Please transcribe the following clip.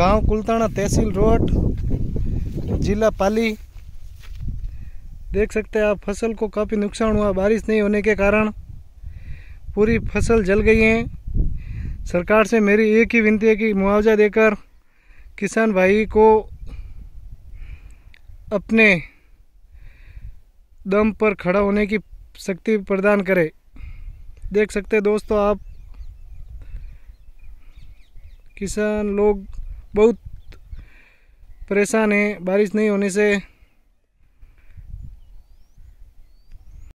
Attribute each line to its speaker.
Speaker 1: गाँव कुलताना तहसील रोड, जिला पाली। देख सकते हैं आप, फ़सल को काफ़ी नुकसान हुआ, बारिश नहीं होने के कारण पूरी फ़सल जल गई है। सरकार से मेरी एक ही विनती है कि मुआवजा देकर किसान भाई को अपने दम पर खड़ा होने की शक्ति प्रदान करे। देख सकते हैं दोस्तों आप, किसान लोग बहुत परेशान है। बारिश नहीं होने से